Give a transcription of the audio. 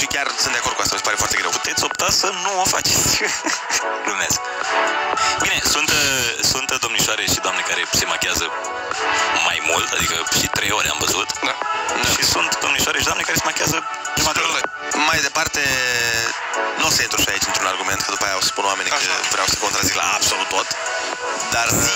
și chiar sunt de acord cu asta, mi se pare foarte greu. Puteți opta să nu o faceți. Glumesc. Bine, sunt, uh, sunt uh, domnișoare și doamne care se machează mai mult, adică și trei ore am văzut. Da. da. Și sunt domnișoare și doamne care se machează jumătate de. Mai departe, nu o să intru și aici într-un argument, că după aia o să spun oamenii că vreau să contrazic la absolut tot. Dar zi,